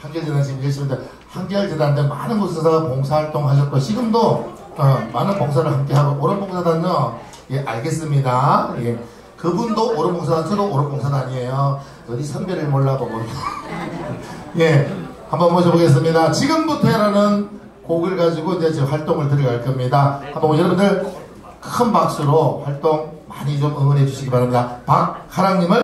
한결재단 지금 계십니다. 한결재단 등 많은 곳에서 봉사활동 하셨고 지금도 어, 많은 봉사를 함께 하고 오른봉사단요 예 알겠습니다. 예 그분도 오른봉사단 저도 오른봉사단이에요. 어디 선배를 몰라보고 예 한번 모셔보겠습니다. 지금부터라는 곡을 가지고 이제 제 활동을 들어갈 겁니다. 한번 여러분들 큰 박수로 활동 많이 좀 응원해 주시기 바랍니다. 박하랑님을